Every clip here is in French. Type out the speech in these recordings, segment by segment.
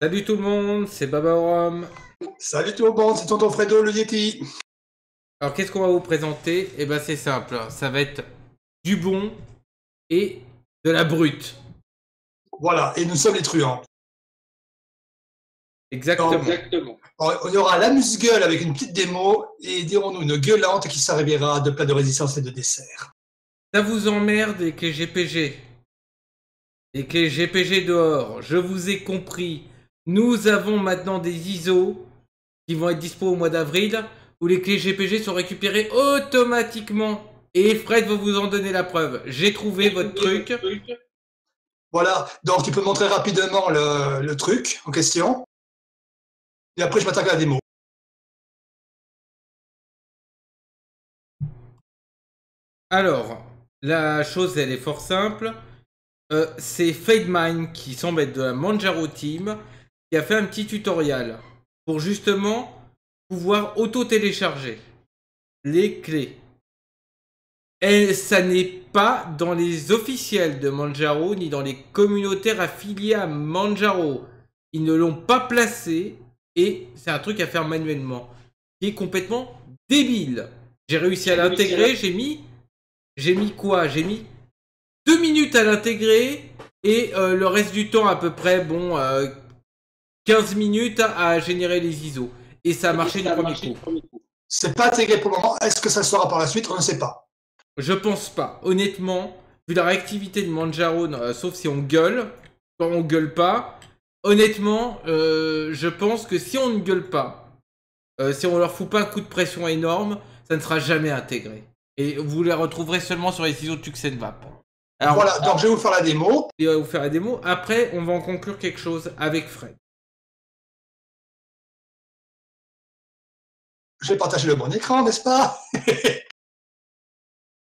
Salut tout le monde, c'est Baba Rome. Salut tout le monde, c'est tonton Fredo le Yeti. Alors qu'est-ce qu'on va vous présenter? Eh ben c'est simple, ça va être du bon et de la brute. Voilà, et nous sommes les truands. Exactement. Exactement. Alors, On aura la muse-gueule avec une petite démo et dirons-nous une gueulante qui servira de plat de résistance et de dessert. Ça vous emmerde avec les GPG Et que les GPG dehors, je vous ai compris. Nous avons maintenant des ISO qui vont être dispo au mois d'avril où les clés GPG sont récupérées automatiquement. Et Fred va vous en donner la preuve. J'ai trouvé votre truc. Voilà, donc tu peux montrer rapidement le, le truc en question. Et après, je m'attaque à la démo. Alors, la chose, elle est fort simple. Euh, c'est FadeMine qui semble être de la Manjaro Team qui a fait un petit tutoriel pour justement pouvoir auto-télécharger les clés. Et ça n'est pas dans les officiels de Manjaro ni dans les communautaires affiliés à Manjaro. Ils ne l'ont pas placé et c'est un truc à faire manuellement qui est complètement débile. J'ai réussi à l'intégrer, j'ai mis j'ai mis quoi? J'ai mis deux minutes à l'intégrer et euh, le reste du temps à peu près bon euh, 15 minutes à générer les ISO et ça a marché du premier coup. C'est pas intégré pour le moment. Est-ce que ça sera par la suite? On ne sait pas. Je pense pas. Honnêtement, vu la réactivité de Manjaro, euh, sauf si on gueule, quand on gueule pas, honnêtement, euh, je pense que si on ne gueule pas, euh, si on leur fout pas un coup de pression énorme, ça ne sera jamais intégré. Et vous les retrouverez seulement sur les ISO Tuxenvap. Alors, voilà, donc je vais vous faire la démo. il va vous faire la démo. Après, on va en conclure quelque chose avec Fred. Je vais partager le bon écran, n'est-ce pas?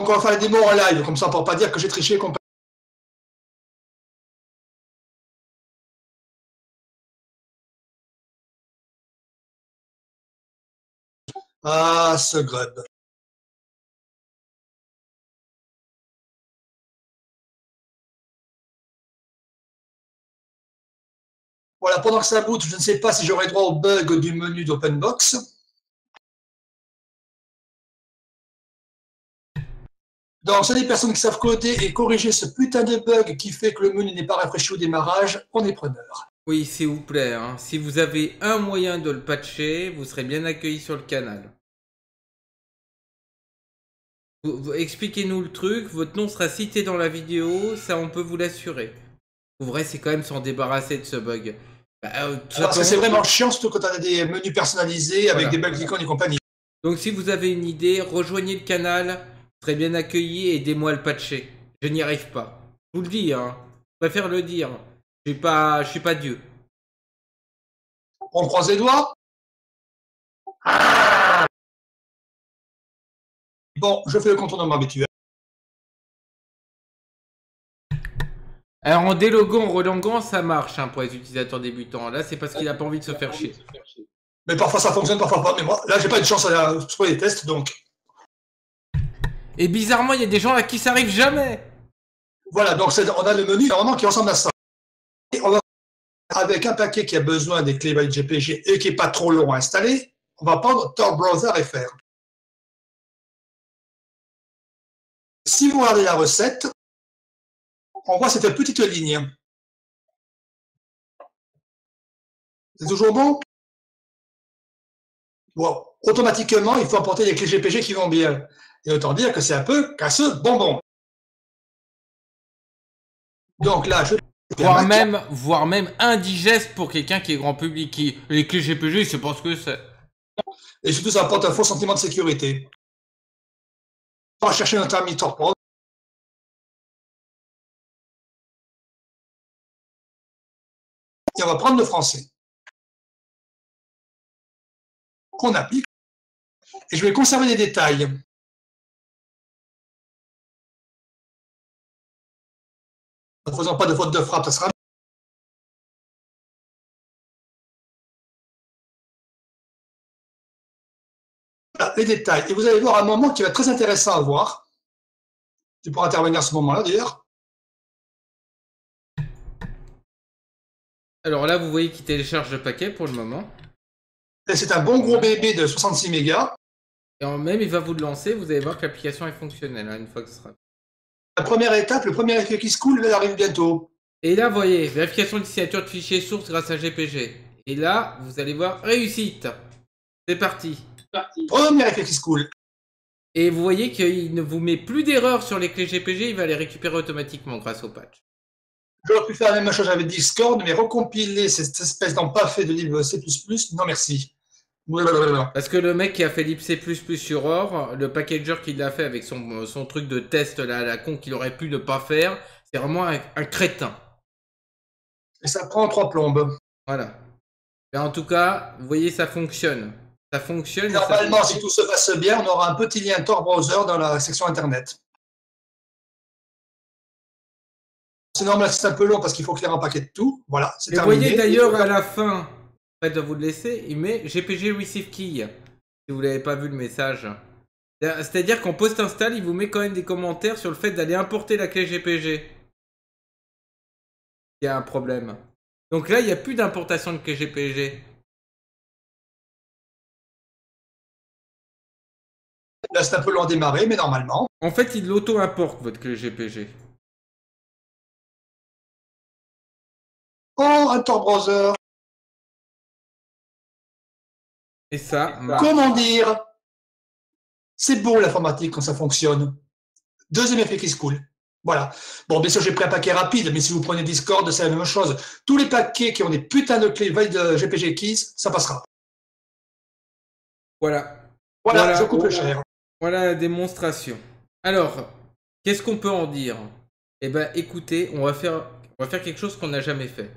Donc on va faire la démo en live, comme ça on ne pas dire que j'ai triché. Ah, ce grub. Voilà, pendant que ça boot, je ne sais pas si j'aurai droit au bug du menu d'OpenBox. Donc, c'est des personnes qui savent coder et corriger ce putain de bug qui fait que le menu n'est pas rafraîchi au démarrage. On est preneur. Oui, s'il vous plaît, hein. si vous avez un moyen de le patcher, vous serez bien accueilli sur le canal. Vous- vous- Expliquez-nous le truc, votre nom sera cité dans la vidéo, ça on peut vous l'assurer. Pour vrai, c'est quand même s'en débarrasser de ce bug. Bah, euh, tout Parce que c'est vraiment chiant, surtout quand on a des menus personnalisés avec Voilà. des belles icônes et compagnie. Donc si vous avez une idée, rejoignez le canal, serez bien accueilli et aidez-moi à le patcher. Je n'y arrive pas. Je vous le dis, hein. Je préfère le dire. Je suis pas, je suis pas Dieu. On croise les doigts? Bon, je fais le contournement habituel. Alors en déloguant, en relanguant, ça marche hein, pour les utilisateurs débutants. Là, c'est parce qu'il a pas envie de se faire chier. Mais parfois ça fonctionne, parfois pas. Mais moi, là, j'ai pas eu de chance à la- sur les tests, donc Et bizarrement, il y a des gens à qui ça arrive jamais. voilà. Donc on a le menu qui ressemble à ça. Et on va avec un paquet qui a besoin des clés by GPG et qui est pas trop long à installer. On va prendre Tor Browser FR. Si vous regardez la recette, on voit cette petite ligne. C'est toujours bon? Bon, automatiquement, il faut apporter les clés GPG qui vont bien. Et autant dire que c'est un peu casseux bonbon. Donc là, je Voire même, voire même indigeste pour quelqu'un qui est grand public. Qui, les clés GPG, il sait pas ce que c'est. Et surtout, ça apporte un faux sentiment de sécurité. On va chercher notre ami Torpor. Et on va prendre le français. Qu'on applique. Et je vais conserver les détails. Ne faisant pas de faute de frappe, ça sera Voilà, les détails. Et vous allez voir un moment qui va être très intéressant à voir. Tu pourras intervenir à ce moment-là d'ailleurs. Alors là, vous voyez qu'il télécharge le paquet pour le moment. C'est un bon gros bébé de 66 mégas. Et en même, il va vous le lancer. Vous allez voir que l'application est fonctionnelle hein, une fois que ce sera. La première étape, le premier effet qui se coule, arrive bientôt. Et là, vous voyez, vérification de signature de fichier source grâce à GPG. Et là, vous allez voir réussite. C'est parti. Premier effet qui se coule. Et vous voyez qu'il ne vous met plus d'erreurs sur les clés GPG, il va les récupérer automatiquement grâce au patch. J'aurais pu faire la même chose avec Discord, mais recompiler cette espèce fait de livre C++, non merci. Parce que le mec qui a fait l'IPC++ sur OR, le packager qu'il a fait avec son, son truc de test là, la con qu'il aurait pu ne pas faire, c'est vraiment un, crétin. Et ça prend trois plombes. Voilà. Mais en tout cas, vous voyez, ça fonctionne. Ça fonctionne. Normalement, si tout se passe bien, on aura un petit lien Tor Browser dans la section Internet. C'est normal, c'est un peu long parce qu'il faut créer un paquet de tout. Voilà, Vous voyez d'ailleurs à la fin, de vous le laisser, il met GPG Receive Key. Si vous l'avez pas vu le message. C'est-à-dire qu'en post-install, il vous met quand même des commentaires sur le fait d'aller importer la clé GPG. Il y a un problème. Donc là, il n'y a plus d'importation de clé GPG. Là, c'est un peu loin démarrer, mais normalement. En fait, il l'auto-importe, votre clé GPG. Oh, un Tor Ça. Comment dire? C'est beau l'informatique quand ça fonctionne. Deuxième effet qui se coule. Voilà. Bon, bien sûr, j'ai pris un paquet rapide, mais si vous prenez Discord, c'est la même chose. Tous les paquets qui ont des putains de clés de GPG keys, ça passera. Voilà. Voilà, je coupe le cher. Voilà la démonstration. Alors, qu'est-ce qu'on peut en dire? Eh ben, écoutez, on va faire, on va faire quelque chose qu'on n'a jamais fait.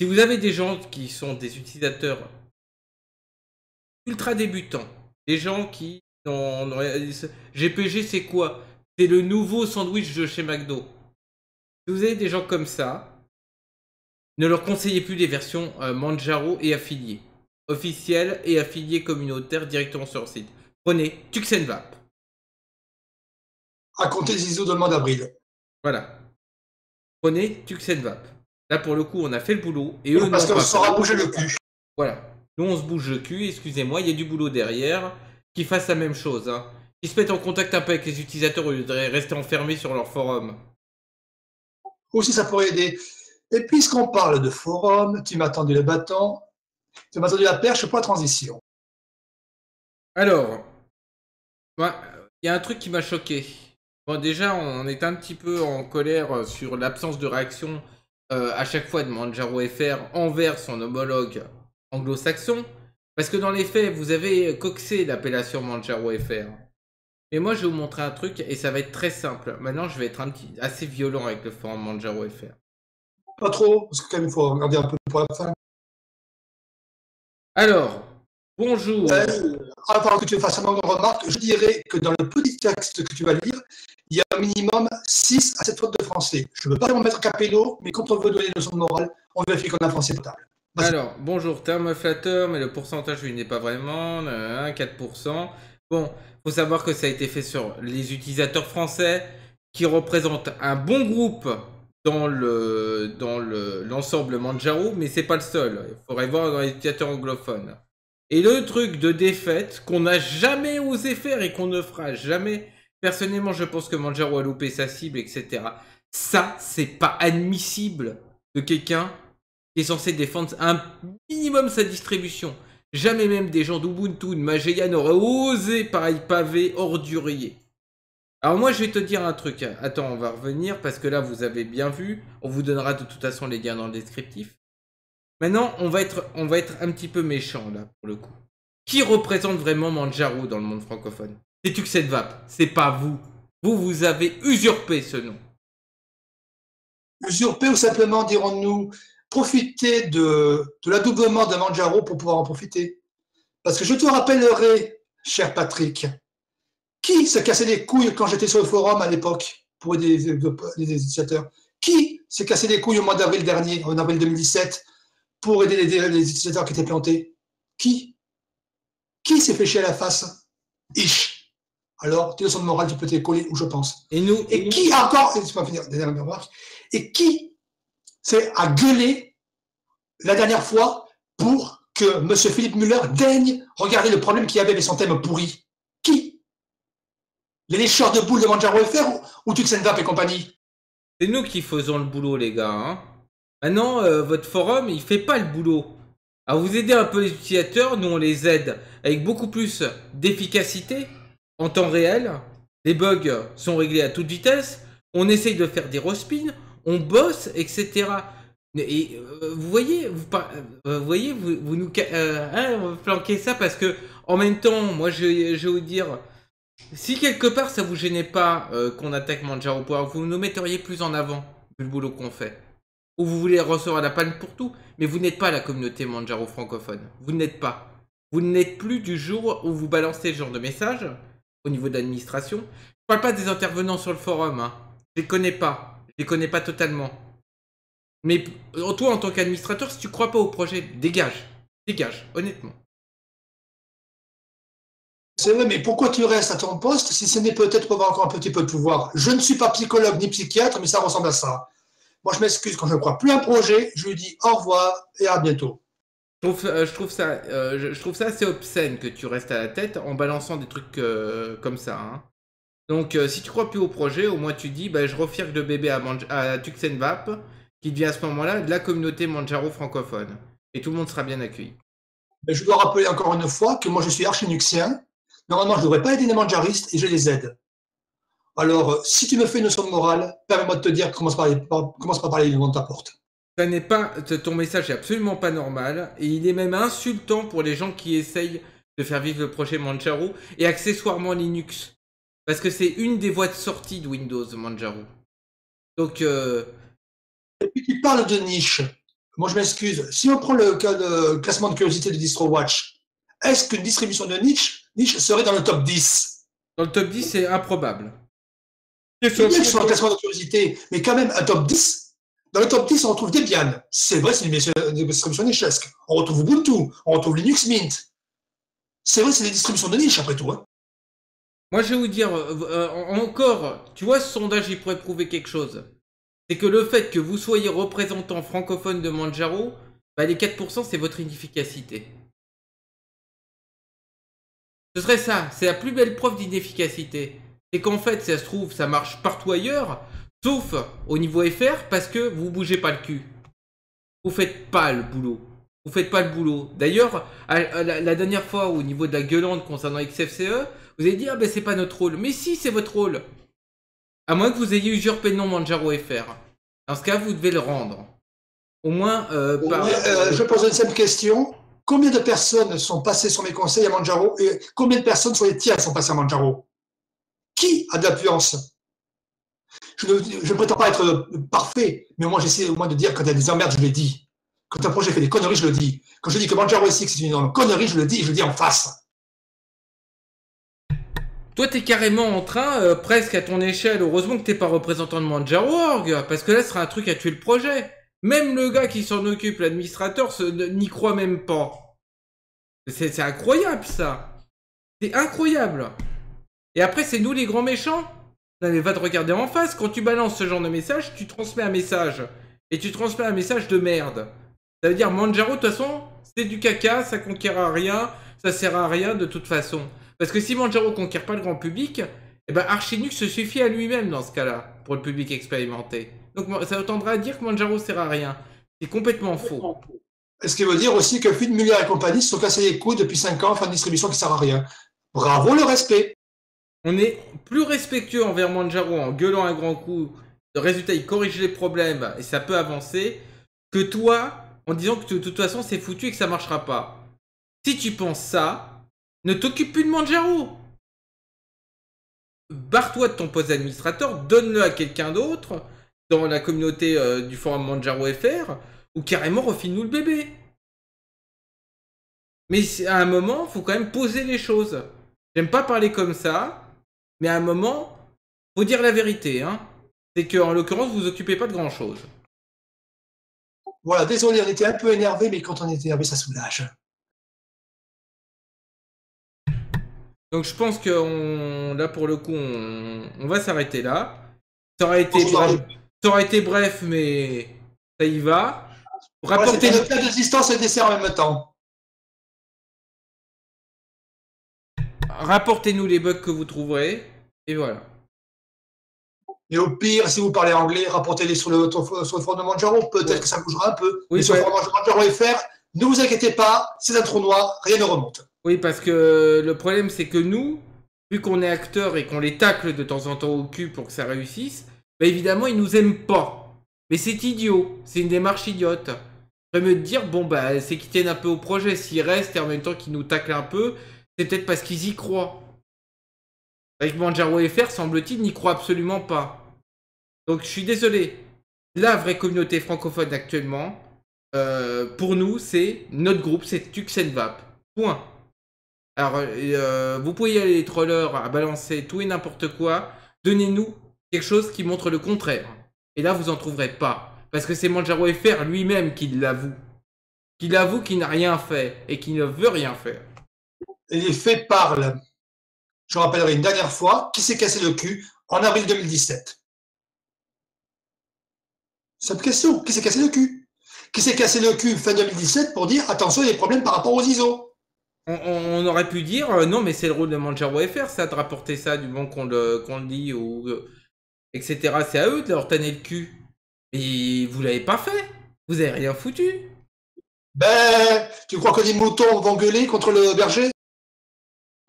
Si vous avez des gens qui sont des utilisateurs ultra débutants. Des gens qui ont... GPG, c'est quoi? C'est le nouveau sandwich de chez McDo. Si vous avez des gens comme ça, ne leur conseillez plus des versions euh, Manjaro et affiliés. Officiels et affiliés communautaires directement sur le site. Prenez Tuxenvap. À compter des ISO de mois d'avril. Voilà. Prenez Tuxenvap. Là, pour le coup, on a fait le boulot. Et eux, parce qu'on saura bouger le cul. Voilà. Nous, on se bouge le cul, excusez-moi, il y a du boulot derrière. Qu'ils fassent la même chose. Hein. Qu'ils se mettent en contact un peu avec les utilisateurs au lieu de rester enfermés sur leur forum. Aussi, ça pourrait aider. Et puisqu'on parle de forum, tu m'as tendu le bâton, tu m'as tendu la perche pour la transition. Alors, il y a un truc qui m'a choqué. Bon, déjà, on est un petit peu en colère sur l'absence de réaction euh, à chaque fois de Manjaro FR envers son homologue anglo-saxon. Parce que dans les faits, vous avez coxé l'appellation Manjaro FR. Mais moi, je vais vous montrer un truc et ça va être très simple. Maintenant, je vais être un petit, assez violent avec le forum Manjaro FR. Pas trop, parce que quand même, il faut regarder un peu pour la fin. Alors, bonjour. Euh, avant que tu fasses un remarque, je dirais que dans le petit texte que tu vas lire, il y a un minimum 6 à 7 fautes de français. Je ne veux pas vous mettre capello, mais quand on veut donner une leçon de morale, on vérifie qu'on a un français total. Alors, bonjour, terme flatteur, mais le pourcentage, lui, n'est pas vraiment, 4%. Bon, faut savoir que ça a été fait sur les utilisateurs français, qui représentent un bon groupe dans le dans l'ensemble Manjaro, mais c'est pas le seul. Il faudrait voir dans les utilisateurs anglophones. Et le truc de défaite qu'on n'a jamais osé faire et qu'on ne fera jamais, personnellement, je pense que Manjaro a loupé sa cible, etc. Ça, c'est pas admissible de quelqu'un est censé défendre un minimum sa distribution. Jamais même des gens d'Ubuntu, de Mageia n'auraient osé pareil pavé ordurier. Alors moi je vais te dire un truc. Attends, on va revenir parce que là vous avez bien vu. On vous donnera de toute façon les liens dans le descriptif. Maintenant, on va être, un petit peu méchant là pour le coup. Qui représente vraiment Manjaro dans le monde francophone? C'est Tuxedvap, c'est pas vous. Vous, vous avez usurpé ce nom. Usurpé ou simplement, dirons-nous, profiter de, l'adoubement de Manjaro pour pouvoir en profiter. Parce que je te rappellerai, cher Patrick, qui s'est cassé les couilles quand j'étais sur le forum à l'époque pour aider les, utilisateurs Qui s'est cassé les couilles au mois d'avril dernier, en avril 2017, pour aider les, utilisateurs qui étaient plantés? Qui? Qui s'est fait chier à la face? Ich. Alors, tes leçons de morale, tu peux t'écoller où je pense. Et nous Et, qui encore, et, finir, et qui c'est à gueuler la dernière fois pour que M. Philippe Muller daigne regarder le problème qu'il y avait avec son thème pourri Qui? Les lécheurs de boules de Manjaro FR ou, Tuxenvap et compagnie? C'est nous qui faisons le boulot, les gars. Hein. Maintenant, euh, votre forum, il fait pas le boulot. À vous aider un peu les utilisateurs, nous on les aide avec beaucoup plus d'efficacité en temps réel. Les bugs sont réglés à toute vitesse. On essaye de faire des respins, on bosse, etc. Et euh, vous voyez, vous, euh, nous ça parce que en même temps, moi je, vais vous dire, si quelque part ça vous gênait pas qu'on attaque Manjaro Power, vous nous metteriez plus en avant le boulot qu'on fait ou vous voulez recevoir la panne pour tout, mais vous n'êtes pas la communauté Manjaro francophone. Vous n'êtes pas. Vous n'êtes plus du jour où vous balancez ce genre de messages au niveau de l'administration. Je parle pas des intervenants sur le forum, hein. Je les connais pas. Je les connais pas totalement. Mais toi, en tant qu'administrateur, si tu crois pas au projet, dégage. Dégage, honnêtement. C'est vrai, mais pourquoi tu restes à ton poste si ce n'est peut-être pour avoir encore un petit peu de pouvoir? Je ne suis pas psychologue ni psychiatre, mais ça ressemble à ça. Moi, je m'excuse quand je ne crois plus à un projet, je lui dis au revoir et à bientôt. Je trouve, euh, je trouve, ça, euh, je, trouve ça assez obscène que tu restes à la tête en balançant des trucs euh, comme ça. Hein. Donc, si tu crois plus au projet, au moins tu dis bah, je refire le bébé à, à Tuxenvap, qui devient à ce moment-là de la communauté Manjaro francophone. Et tout le monde sera bien accueilli. Je dois rappeler encore une fois que moi je suis archinuxien. Normalement, je ne devrais pas aider les manjaristes et je les aide. Alors, euh, si tu me fais une leçon de morale, permets-moi de te dire, commence par, commence par parler devant ta porte. Ça n'est pas, ton message est absolument pas normal, et il est même insultant pour les gens qui essayent de faire vivre le projet Manjaro, et accessoirement Linux. Parce que c'est une des voies de sortie de Windows, Manjaro. Donc, euh... Et puis tu parles de niche. Moi, je m'excuse. Si on prend le, le classement de curiosité de DistroWatch, est-ce qu'une distribution de niche, niche serait dans le top 10 Dans le top 10, c'est improbable. C'est bien sur le classement de curiosité, mais quand même un top 10. Dans le top 10, on retrouve Debian. C'est vrai, c'est une distribution nichesque. On retrouve Ubuntu, on retrouve Linux Mint. C'est vrai, c'est des distributions de niche après tout. Hein. Moi, je vais vous dire, euh, euh, encore, tu vois, ce sondage, il pourrait prouver quelque chose. C'est que le fait que vous soyez représentant francophone de Manjaro, bah, les 4%, c'est votre inefficacité. Ce serait ça, c'est la plus belle preuve d'inefficacité c'est qu'en fait, ça se trouve, ça marche partout ailleurs, sauf au niveau FR, parce que vous bougez pas le cul. Vous faites pas le boulot. Vous faites pas le boulot. D'ailleurs, la, dernière fois, au niveau de la gueulante concernant XFCE, vous avez dit, ah ben c'est pas notre rôle. Mais si, c'est votre rôle. À moins que vous ayez usurpé le nom Manjaro FR. Dans ce cas, vous devez le rendre. Au moins, euh, euh, je pose une simple question. Combien de personnes sont passées sur mes conseils à Manjaro et combien de personnes sur les tiers sont passées à Manjaro? Qui a de l'influence? Je ne, prétends pas être parfait, mais moi j'essaie au moins de dire quand il y a des emmerdes, je le dis. Quand un projet fait des conneries, je le dis. Quand je dis que Manjaro SX c'est une connerie, je le dis et je le dis en face. Toi, t'es carrément en train, euh, presque à ton échelle, heureusement que t'es pas représentant de Manjaro parce que là, ce sera un truc à tuer le projet. Même le gars qui s'en occupe, l'administrateur, n'y croit même pas. C'est incroyable, ça. C'est incroyable. Et après, c'est nous les grands méchants Non mais va te regarder en face. Quand tu balances ce genre de message, tu transmets un message. Et tu transmets un message de merde. Ça veut dire Manjaro, de toute façon, c'est du caca, ça conquiert rien, ça sert à rien de toute façon. Parce que si Manjaro conquiert pas le grand public, eh ben Archinux se suffit à lui-même dans ce cas-là, pour le public expérimenté. Donc ça tendra à dire que Manjaro sert à rien. C'est complètement faux. Est-ce qu'il veut dire aussi que Fluid Muller et compagnie se sont cassés les couilles depuis 5 ans, fin de distribution qui sert à rien Bravo le respect on est plus respectueux envers Manjaro en gueulant un grand coup. Le résultat, il corrige les problèmes et ça peut avancer. Que toi, en disant que de toute façon, c'est foutu et que ça marchera pas. Si tu penses ça, ne t'occupe plus de Manjaro. Barre-toi de ton poste d'administrateur, donne-le à quelqu'un d'autre dans la communauté euh, du forum Manjaro FR ou carrément refile-nous le bébé. Mais à un moment, faut quand même poser les choses. J'aime pas parler comme ça. Mais à un moment, faut dire la vérité, hein. C'est que en l'occurrence, vous vous occupez pas de grand chose. Voilà, désolé, on était un peu énervé, mais quand on est énervé, ça soulage. Donc je pense que là pour le coup, on, va s'arrêter là. Ça aurait été, ça aurait été bref, mais ça y va. Rapportez le plat d'assistance et dessert en même temps. Rapportez-nous les bugs que vous trouverez. Et voilà. Et au pire, si vous parlez anglais, rapportez-les sur le, sur le forum de Manjaro. Peut-être que ça bougera un peu. Oui, Mais sur le forum de Manjaro FR, ne vous inquiétez pas, c'est un trou noir, rien ne remonte. Oui, parce que le problème, c'est que nous, vu qu'on est acteurs et qu'on les tacle de temps en temps au cul pour que ça réussisse, bah évidemment, ils nous aiment pas. Mais c'est idiot, c'est une démarche idiote. Je me dire, bon, bah, c'est qu'ils tiennent un peu au projet. S'ils restent et en même temps qu'ils nous taclent un peu, c'est peut-être parce qu'ils y croient. Avec Manjaro FR, semble-t-il, n'y croit absolument pas. Donc, je suis désolé. La vraie communauté francophone actuellement, euh, pour nous, c'est notre groupe, c'est Tuxenvap. Point. Alors, euh, vous pouvez y aller, les trollers, à balancer tout et n'importe quoi. Donnez-nous quelque chose qui montre le contraire. Et là, vous en trouverez pas. Parce que c'est Manjaro FR lui-même qui l'avoue. Qui l'avoue qu'il n'a rien fait et qui ne veut rien faire. Les faits parlent. Je rappellerai une dernière fois qui s'est cassé le cul en avril 2017. Cette question, qui s'est cassé le cul? Qui s'est cassé le cul fin 2017 pour dire attention, il y a des problèmes par rapport aux ISO? On, aurait pu dire euh, non, mais c'est le rôle de Manjaro FR, ça, de rapporter ça du moment qu'on le, le dit, ou, euh, etc. C'est à eux de leur tanner le cul. Et vous l'avez pas fait. Vous avez rien foutu. Ben, tu crois que les moutons vont gueuler contre le berger?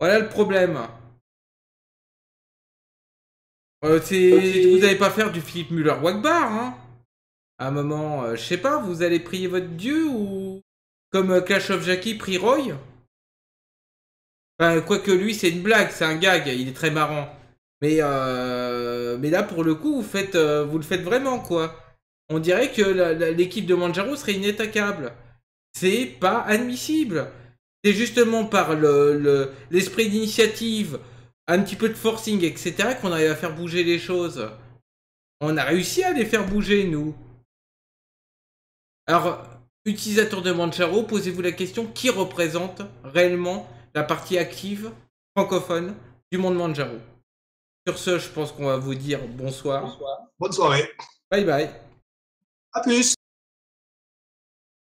Voilà le problème. Euh, vous n'allez pas faire du Philippe Muller-Wagbar, hein À un moment, je sais pas, vous allez prier votre dieu ou comme Clash of Jackie prie Roy? Quoique lui, c'est une blague, c'est un gag, il est très marrant. Mais, euh, là, pour le coup, euh, vous le faites vraiment, quoi. On dirait que l'équipe de Manjaro serait inattaquable. C'est pas admissible. C'est justement par l'esprit le, d'initiative, un petit peu de forcing, etc., qu'on arrive à faire bouger les choses. On a réussi à les faire bouger, nous. Alors, utilisateur de Manjaro, posez-vous la question qui représente réellement la partie active francophone du monde Manjaro. Sur ce, je pense qu'on va vous dire bonsoir. bonsoir. Bonne soirée. Bye bye. À plus.